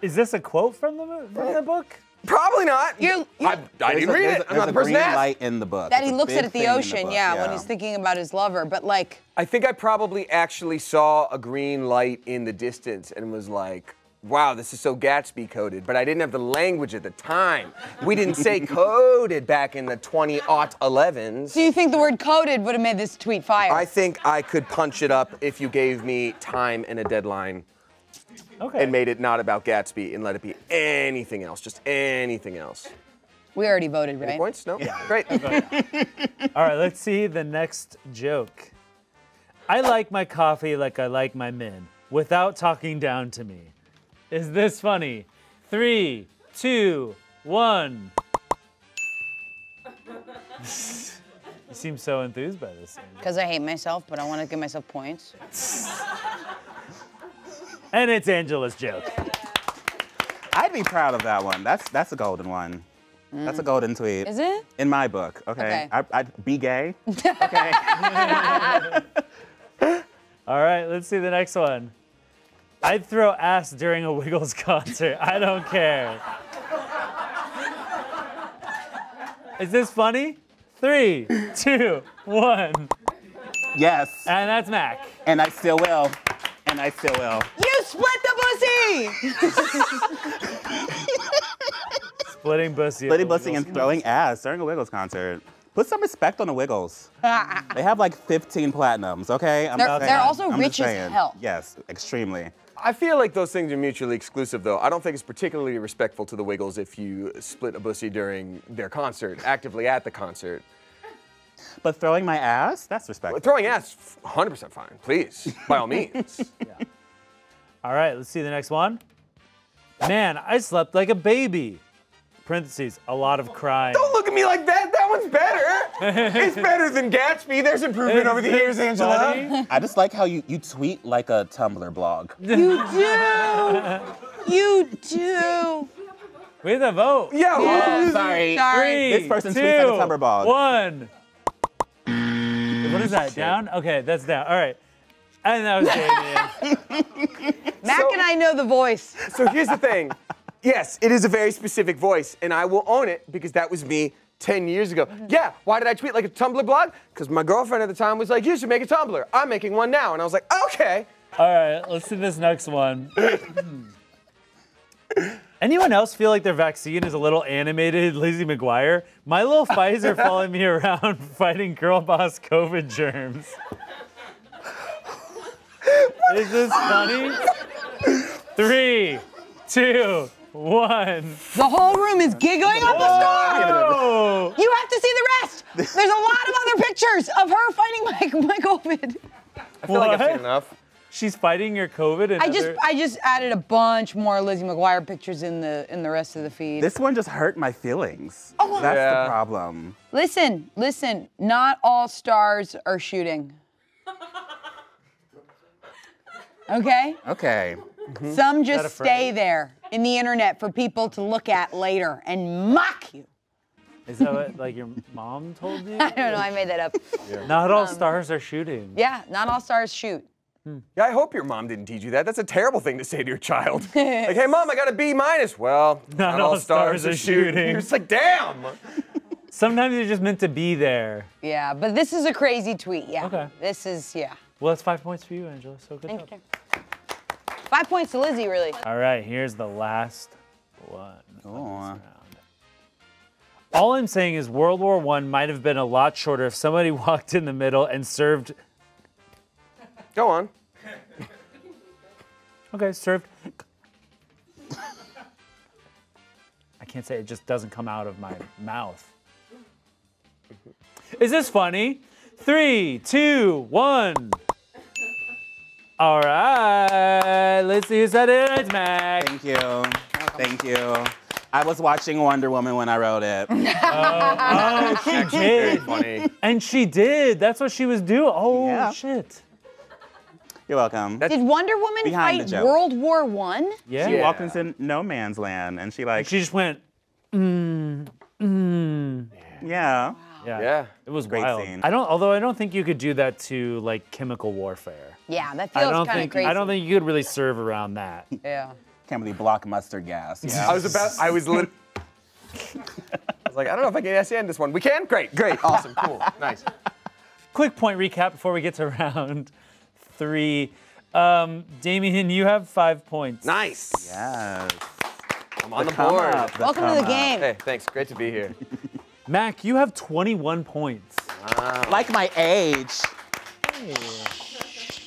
Speaker 2: Is this a quote from the from the book?
Speaker 1: Probably not.
Speaker 4: You're-
Speaker 1: I, I didn't
Speaker 3: a,
Speaker 1: read it.
Speaker 3: A,
Speaker 1: I'm not the person
Speaker 3: green
Speaker 1: to ask.
Speaker 3: light in the book.
Speaker 4: That
Speaker 3: It's
Speaker 4: he looks at at the
Speaker 3: thing in
Speaker 4: ocean, yeah, when he's thinking about his lover. But like,
Speaker 1: I think I probably actually saw a green light in the distance and was like, wow, this is so Gatsby coded. But I didn't have the language at the time. We didn't say coded back in the 20 aught 11s.
Speaker 4: do you think the word coded would have made this tweet fire?
Speaker 1: I think I could punch it up if you gave me time and a deadline
Speaker 2: Okay.
Speaker 1: and made it not about Gatsby and let it be anything else, just anything else.
Speaker 4: we already voted, right?
Speaker 1: Any
Speaker 4: right?
Speaker 1: points? No? Great.
Speaker 2: All right, let's see the next joke. I like my coffee like I like my men, without talking down to me. Is this funny? Three, two, one. you seem so enthused by this.
Speaker 4: Because I hate myself, but I want to give myself points.
Speaker 2: And it's Angela's joke.
Speaker 3: I'd be proud of that one. That's that's a golden one. That's a mm. golden tweet.
Speaker 4: Is it?
Speaker 3: In my book, okay?
Speaker 4: Okay.
Speaker 3: I, I'd be gay. Okay.
Speaker 2: All right, let's see the next one. I'd throw ass during a Wiggles concert. I don't care. Is this funny? Three, two, one.
Speaker 3: yes.
Speaker 2: And that's Mac.
Speaker 3: And I still will. And I still will.
Speaker 4: You split the pussy!
Speaker 2: Splitting bussy. Splitting
Speaker 3: Lady
Speaker 2: the
Speaker 3: busting and throwing ass during a Wiggles concert. Put some respect on the Wiggles. they have like 15 platinums, okay? I'm
Speaker 4: They're-
Speaker 3: just
Speaker 4: they're also
Speaker 3: I'm
Speaker 4: rich as hell.
Speaker 3: Yes, extremely.
Speaker 1: I feel like those things are mutually exclusive, though. I don't think it's particularly respectful to the Wiggles if you split a pussy during their concert, actively at the concert.
Speaker 3: But throwing my ass, that's respectful.
Speaker 1: Throwing ass, 100% fine, please, by all means.
Speaker 2: All right, let's see the next one. Man, I slept like a baby. Parentheses, a lot of crying.
Speaker 1: Don't look at me like that. That one's better. it's better than Gatsby. There's improvement over the years, Angela.
Speaker 2: funny?
Speaker 3: I just like how you, you tweet like a Tumblr blog.
Speaker 4: You do. You do.
Speaker 2: We have to vote.
Speaker 1: Yeah, well,
Speaker 3: sorry.
Speaker 2: Three,
Speaker 3: This person
Speaker 2: two,
Speaker 3: tweets like a Tumblr blog.
Speaker 2: One. What is that? Down? Okay, that's down. All right. And that was Damien.
Speaker 4: Mac
Speaker 1: So-
Speaker 4: and I know the voice.
Speaker 1: So here's the thing. Yes, it is a very specific voice, and I will own it because that was me 10 years ago. Mm-hmm. Yeah, why did I tweet like a Tumblr blog? Because my girlfriend at the time was like, you should make a Tumblr. I'm making one now. And I was like, okay.
Speaker 2: All right, let's see this next one. Anyone else feel like their vaccine is a little animated Lizzie McGuire? My little Pfizer following me around fighting girl boss COVID germs. Is this funny? Three, two, one.
Speaker 4: The whole room is giggling up a storm. You have to see the rest. There's a lot of other pictures of her fighting my, my COVID.
Speaker 1: I feel like I've
Speaker 2: What?
Speaker 1: seen enough.
Speaker 2: She's fighting your COVID. And
Speaker 4: I just
Speaker 2: other-
Speaker 4: I just added a bunch more Lizzie McGuire pictures in the in the rest of the feed.
Speaker 3: This one just hurt my feelings.
Speaker 4: Oh,
Speaker 3: That's
Speaker 1: Yeah.
Speaker 3: the problem.
Speaker 4: listen, listen. Not all stars are shooting. Okay?
Speaker 3: Okay.
Speaker 4: Some just stay there in the internet for people to look at later and mock you.
Speaker 2: Is that what like your mom told you?
Speaker 4: I don't know, I made that up.
Speaker 2: Not
Speaker 4: Um,
Speaker 2: all stars are shooting.
Speaker 4: Yeah, not all stars shoot.
Speaker 1: Yeah, I hope your mom didn't teach you that. That's a terrible thing to say to your child. like, hey, mom, I got a B minus. Well, not, all stars, are shooting. It's like, damn.
Speaker 2: Sometimes you're just meant to be there.
Speaker 4: Yeah, but this is a crazy tweet. Yeah.
Speaker 2: Okay.
Speaker 4: This is yeah.
Speaker 2: Well, that's five points for you, Angela. So good
Speaker 4: Thank
Speaker 2: job.
Speaker 4: you. Five points to Lizzie, really.
Speaker 2: All right, here's the last one.
Speaker 3: Oh.
Speaker 2: All I'm saying is World War I might have been a lot shorter if somebody walked in the middle and served.
Speaker 1: Go on.
Speaker 2: Okay, served. I can't say it just doesn't come out of my mouth. Is this funny? Three, two, one. All right, let's see who said it. It's Mac.
Speaker 3: Thank you. Thank you. I was watching Wonder Woman when I wrote it.
Speaker 2: Oh, she
Speaker 1: Very
Speaker 2: did.
Speaker 1: funny.
Speaker 2: And she did. That's what she was doing. Oh,
Speaker 3: Yeah.
Speaker 2: shit.
Speaker 3: You're welcome.
Speaker 4: Did Wonder Woman fight. World War One?
Speaker 2: Yeah.
Speaker 3: she
Speaker 1: Yeah.
Speaker 3: walked into no man's land and she like,
Speaker 2: She just went, mm, mm.
Speaker 3: yeah.
Speaker 2: Yeah.
Speaker 1: Yeah.
Speaker 2: It was
Speaker 3: Great
Speaker 2: wild.
Speaker 3: scene.
Speaker 2: I don't, although I don't think you could do that to like chemical warfare.
Speaker 4: Yeah, that
Speaker 2: I
Speaker 4: feels
Speaker 2: don't
Speaker 4: kind of
Speaker 2: think,
Speaker 4: crazy.
Speaker 2: I don't think you could really serve around that.
Speaker 4: Yeah.
Speaker 3: Can't believe block mustard gas. Yeah.
Speaker 1: I was about, I was lit. I was like, I don't know if I can SN this one. We can? Great, great, awesome, cool, nice.
Speaker 2: Quick point recap before we get to round three. Um, Damien, you have five points.
Speaker 1: Nice.
Speaker 3: yes.
Speaker 1: I'm on the,
Speaker 3: Come
Speaker 1: board.
Speaker 3: up, the
Speaker 4: Welcome to
Speaker 3: come
Speaker 4: the
Speaker 3: up.
Speaker 4: game.
Speaker 1: Hey, thanks. Great to be here.
Speaker 2: Mac, you have 21 points.
Speaker 3: Like my age.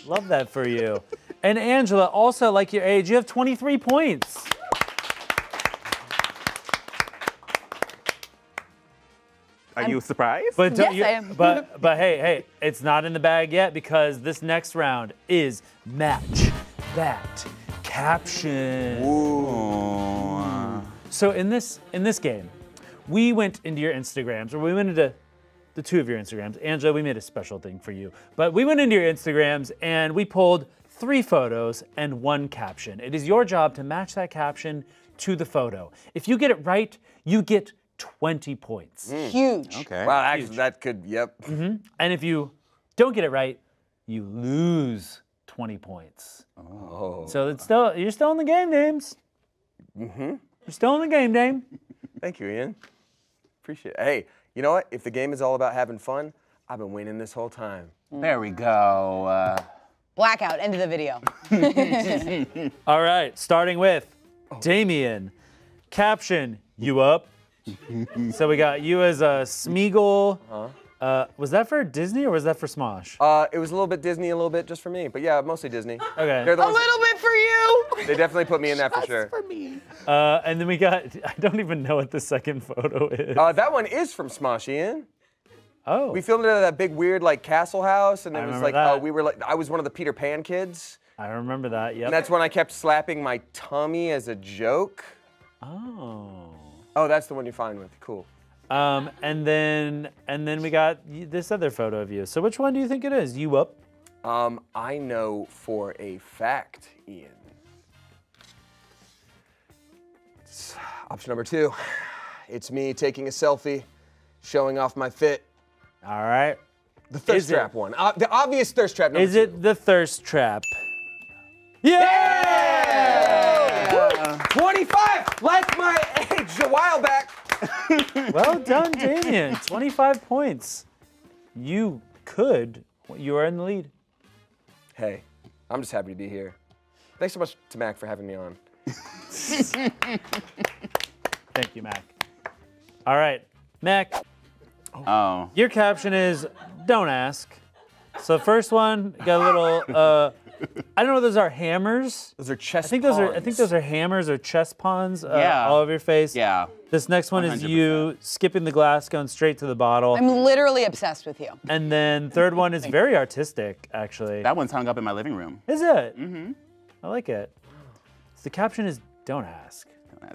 Speaker 2: Love that for you. And Angela, also like your age, you have 23 points.
Speaker 3: Are you surprised?
Speaker 2: But don't
Speaker 4: Yes,
Speaker 2: you,
Speaker 4: I am.
Speaker 2: But but hey, hey, it's not in the bag yet because this next round is match that caption.
Speaker 3: Ooh.
Speaker 2: So in this in this game, we went into your Instagrams, or we went into the two of your Instagrams. Angela, we made a special thing for you. But we went into your Instagrams and we pulled three photos and one caption. It is your job to match that caption to the photo. If you get it right, you get 20 points.
Speaker 4: Huge.
Speaker 3: Okay.
Speaker 1: Wow, actually, that could, yep.
Speaker 2: And if you don't get it right, you lose 20 points.
Speaker 1: Oh.
Speaker 2: So it's still you're still in the game, Dames. Mm-hmm. You're still in the game, Dame.
Speaker 1: Thank you, Ian. Appreciate it. Hey, you know what? If the game is all about having fun, I've been winning this whole time.
Speaker 3: There we go. Uh,
Speaker 4: Blackout. End of the video.
Speaker 2: All right, starting with Damien. Caption, you up? so we got you as a Smeagol. Uh, was that for Disney or was that for Smosh?
Speaker 1: Uh, it was a little bit Disney, a little bit just for me, but yeah, mostly Disney.
Speaker 2: Okay.
Speaker 1: They're the
Speaker 4: A
Speaker 1: ones-
Speaker 4: little bit for you.
Speaker 1: They definitely put me in that for sure. For me.
Speaker 2: Uh, and then we got, I don't even know what the second photo is.
Speaker 1: Uh, that one is from Smosh, Ian.
Speaker 2: oh.
Speaker 1: We filmed it at that big weird like castle house, and it
Speaker 2: I
Speaker 1: was
Speaker 2: remember
Speaker 1: like uh, we were like I was one of the Peter Pan kids,
Speaker 2: I remember that. Yeah.
Speaker 1: and that's when I kept slapping my tummy as a joke.
Speaker 2: oh.
Speaker 1: Oh, that's the one you're fine with. Cool.
Speaker 2: Um, and then and then we got this other photo of you. So which one do you think it is? You up?
Speaker 1: Um, I know for a fact, Ian. It's option number two. It's me taking a selfie, showing off my fit.
Speaker 2: All right.
Speaker 1: The thirst
Speaker 2: Is it-
Speaker 1: trap one. Uh, the obvious thirst trap. Number
Speaker 2: Is it the thirst trap? Yeah!
Speaker 1: 25, like my age a while back.
Speaker 2: Well done, Damien. 25 points. You could. You are in the lead.
Speaker 1: Hey, I'm just happy to be here. Thanks so much to Mac for having me on.
Speaker 2: Thank you, Mac. All right, Mac.
Speaker 3: Oh.
Speaker 2: Your caption is "Don't ask." So first one got a little. Uh, I don't know. Those are hammers.
Speaker 1: Those are chest
Speaker 2: I think those are. I think those are hammers or chest pawns uh,
Speaker 3: Yeah.
Speaker 2: all over your face.
Speaker 3: Yeah.
Speaker 2: This next one is you skipping the glass, going straight to the bottle,
Speaker 4: I'm literally obsessed with you.
Speaker 2: and then third one is very artistic, actually.
Speaker 3: That one's hung up in my living room.
Speaker 2: Is it? Mm-hmm. I like it. So the caption is "Don't ask."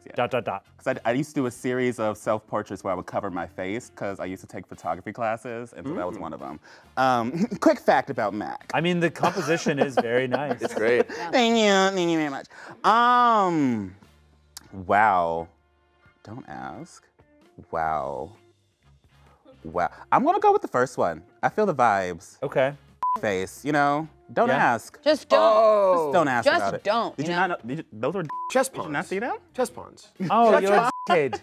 Speaker 3: Yeah.
Speaker 2: Dot dot dot.
Speaker 3: 'Cause I, I used to do a series of self-portraits where I would cover my face because I used to take photography classes, and so that was one of them. Um, quick fact about Mac.
Speaker 2: I mean, the composition is very nice.
Speaker 1: It's great.
Speaker 3: Thank you, thank you very much. Um, wow. Don't ask. Wow. Wow. I'm gonna go with the first one. I feel the vibes.
Speaker 2: Okay.
Speaker 3: Face, you know. Don't
Speaker 2: Yeah.
Speaker 3: ask.
Speaker 4: Just don't.
Speaker 1: Oh,
Speaker 3: Don't ask
Speaker 4: Just
Speaker 3: about it.
Speaker 4: don't,
Speaker 3: Did
Speaker 4: you
Speaker 3: you,
Speaker 4: know?
Speaker 3: not know? Did you, those were
Speaker 1: chest
Speaker 3: Did you not see that?
Speaker 1: Chest pawns.
Speaker 2: Oh, you're a kid.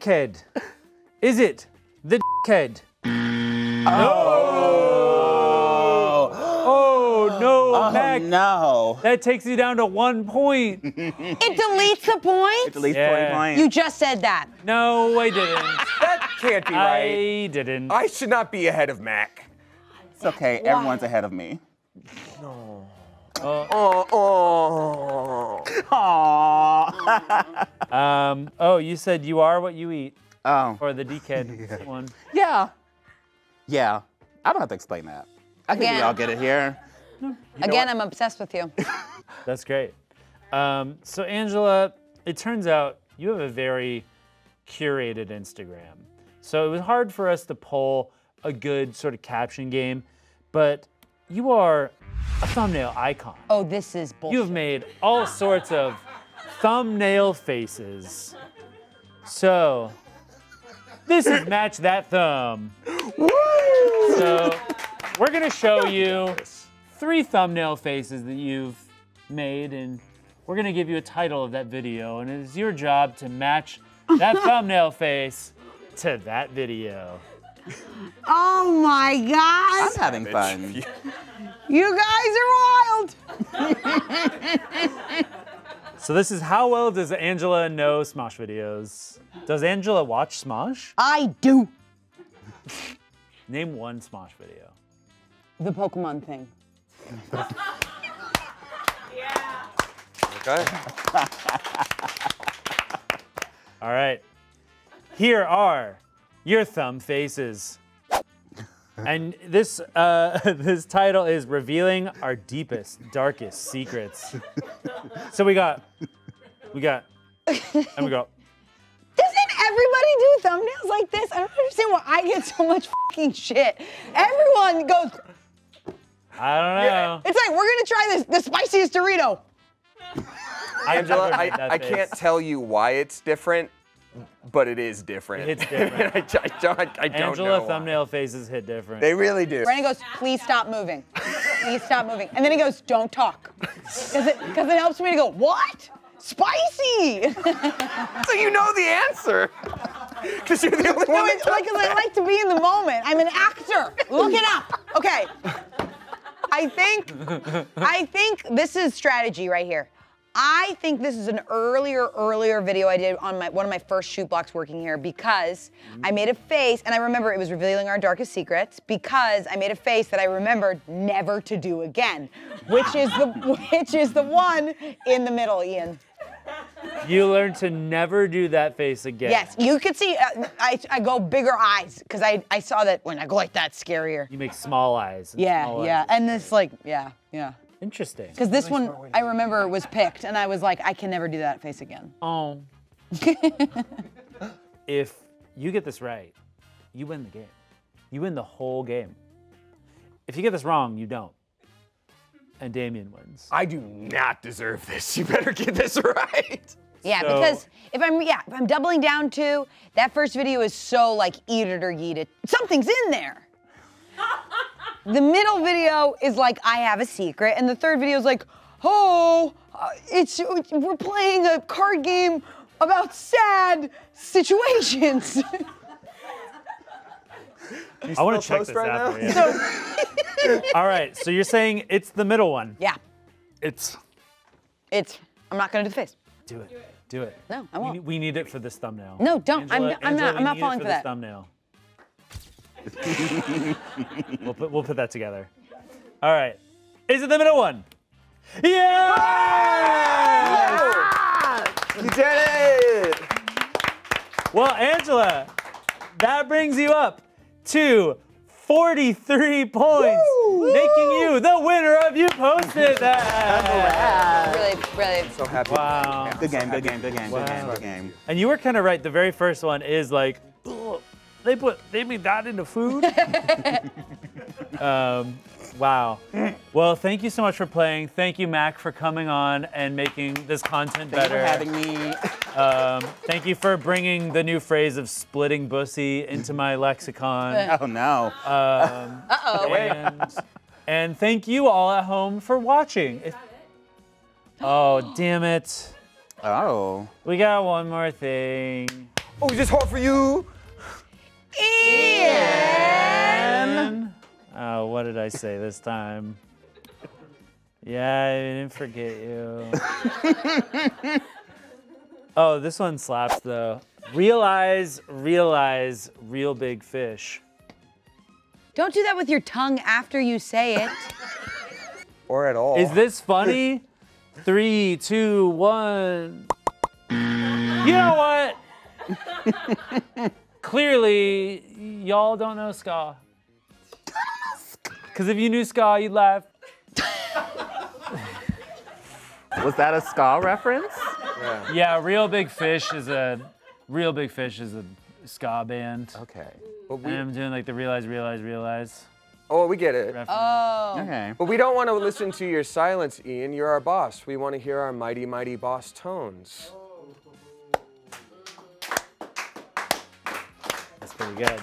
Speaker 2: Kid. Is it the kid?
Speaker 3: Oh.
Speaker 2: oh. Oh no,
Speaker 3: Oh
Speaker 2: Mac.
Speaker 3: no.
Speaker 2: That takes you down to one point.
Speaker 4: It deletes the point.
Speaker 3: At least
Speaker 2: Yeah.
Speaker 3: 40 points.
Speaker 4: You just said that.
Speaker 2: No, I didn't.
Speaker 1: That can't be right.
Speaker 2: I didn't.
Speaker 1: I should not be ahead of Mac.
Speaker 3: It's okay. Everyone's ahead of me.
Speaker 1: Oh, oh.
Speaker 3: Aww.
Speaker 2: Um. Oh, you said you are what you eat,
Speaker 3: oh.
Speaker 2: or the DKed one.
Speaker 3: Yeah. Yeah. I don't have to explain that. I think we all get it here.
Speaker 4: Again, I'm obsessed with you.
Speaker 2: That's great. Um, so Angela, it turns out you have a very curated Instagram. So it was hard for us to pull a good sort of caption game, but you are a thumbnail icon.
Speaker 4: Oh, this is bullshit.
Speaker 2: You have made all sorts of thumbnail faces. So this is match that thumb. Woo! So we're gonna show you three thumbnail faces that you've made, and we're gonna give you a title of that video, and it is your job to match that thumbnail face to that video.
Speaker 4: Oh my God.
Speaker 3: I'm having fun.
Speaker 4: You guys are wild.
Speaker 2: So this is how well does Angela know Smosh videos? Does Angela watch Smosh?
Speaker 4: I do.
Speaker 2: Name one Smosh video.
Speaker 4: The Pokemon thing. Yeah.
Speaker 1: Okay.
Speaker 2: All right. Here are your thumb faces. And this uh, this title is revealing our deepest, darkest secrets. So we got, we got, and we go.
Speaker 4: Doesn't everybody do thumbnails like this? I don't understand why I get so much fucking shit. Everyone goes,
Speaker 2: I don't know.
Speaker 4: it's like, we're gonna try this, the spiciest Dorito.
Speaker 1: Angela,
Speaker 2: never
Speaker 1: I, I can't tell you why it's different, but it is different.
Speaker 2: It's different.
Speaker 1: I, I don't, I, I don't
Speaker 2: Angela
Speaker 1: know why.
Speaker 2: thumbnail faces hit different.
Speaker 1: They really do.
Speaker 4: Brandon goes, please stop moving. Please stop moving. And then he goes, don't talk. Because it, 'cause it helps me to go, what? Spicy!
Speaker 1: So you know the answer. Because you're the only
Speaker 4: No,
Speaker 1: one
Speaker 4: it's
Speaker 1: that
Speaker 4: like, 'cause I like to be in the moment. I'm an actor. Look it up. Okay. I think, I think this is strategy right here. I think this is an earlier, earlier video I did on my one of my first shoot blocks working here because I made a face, and I remember it was revealing our darkest secrets because I made a face that I remembered never to do again, which is the which is the one in the middle, Ian.
Speaker 2: You learned to never do that face again.
Speaker 4: Yes, you could see uh, I, I go bigger eyes because I, I saw that when I go like that, scarier.
Speaker 2: You make small eyes.
Speaker 4: Yeah,
Speaker 2: small
Speaker 4: yeah,
Speaker 2: eyes.
Speaker 4: and this like yeah, yeah.
Speaker 2: Interesting.
Speaker 4: Because this one I remember was picked, and I was like, I can never do that face again.
Speaker 2: Oh. if you get this right, you win the game. You win the whole game. If you get this wrong, you don't. And Damien wins.
Speaker 1: I do not deserve this. You better get this right.
Speaker 4: Yeah,
Speaker 2: So-
Speaker 4: because if I'm yeah, if I'm doubling down to that first video is so like eat it or eat it. Something's in there. the middle video is like I have a secret, and the third video is like, oh, uh, it's we're playing a card game about sad situations.
Speaker 2: I want to check
Speaker 1: post
Speaker 2: this
Speaker 1: right
Speaker 2: after.
Speaker 1: now?
Speaker 2: yeah. All right, so you're saying it's the middle one.
Speaker 4: yeah,
Speaker 2: It's
Speaker 4: it's. I'm not gonna do the face.
Speaker 2: do it. Do it.
Speaker 4: No, I
Speaker 2: We,
Speaker 4: won't.
Speaker 2: need- we need it for this thumbnail.
Speaker 4: No, don't. I'm-
Speaker 2: Angela-
Speaker 4: I'm not- I'm not falling
Speaker 2: for
Speaker 4: for
Speaker 2: this
Speaker 4: that.
Speaker 2: thumbnail. we'll put we'll put that together. All right. Is it the middle one? Yeah!
Speaker 1: You did it.
Speaker 2: Well, Angela, that brings you up to 43 points, making you the winner of You Posted That.
Speaker 4: Really, really.
Speaker 1: So happy.
Speaker 2: Wow.
Speaker 3: Good game, good game, good game, good game,
Speaker 2: Wow.
Speaker 3: good game.
Speaker 2: And you were kind of right. The very first one is like, "Ugh, they put they made that into food. um, wow. Well, thank you so much for playing. Thank you, Mac, for coming on and making this content better.
Speaker 3: Thank you for having me.
Speaker 2: Um, thank you for bringing the new phrase of splitting bussy into my lexicon.
Speaker 3: Oh no.
Speaker 2: Um,
Speaker 4: Uh-oh.
Speaker 2: and, and thank you all at home for watching. If- oh, damn it.
Speaker 3: Oh.
Speaker 2: We got one more thing.
Speaker 1: Oh, is this hard for you?
Speaker 2: And oh, what did I say this time? Yeah, I didn't forget you. oh, this one slaps though. Realize, realize, real big fish.
Speaker 4: Don't do that with your tongue after you say it.
Speaker 1: Or at all?
Speaker 2: Is this funny? Three, two, one. You know what? Clearly, y'all don't know ska. Because if you knew ska, you'd laugh.
Speaker 3: Was that a ska reference?
Speaker 2: Yeah, yeah, Real Big Fish is a Real Big Fish is a ska band.
Speaker 3: Okay.
Speaker 1: But we,
Speaker 2: And I'm doing like the realize, realize, realize.
Speaker 1: oh, we get it.
Speaker 2: reference.
Speaker 4: Oh.
Speaker 3: Okay.
Speaker 1: But we don't want to listen to your silence, Ian. You're our boss. We want to hear our mighty, mighty
Speaker 2: Bosstones. Pretty good.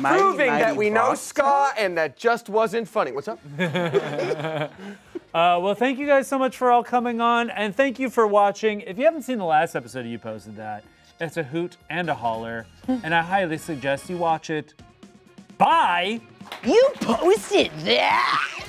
Speaker 3: Mighty,
Speaker 1: Proving that
Speaker 3: mighty
Speaker 1: we know
Speaker 3: boss.
Speaker 1: ska and that just wasn't funny. What's up?
Speaker 2: Uh, well, thank you guys so much for all coming on, and thank you for watching. If you haven't seen the last episode of You Posted That, it's a hoot and a holler, and I highly suggest you watch it. Bye!
Speaker 4: You posted that.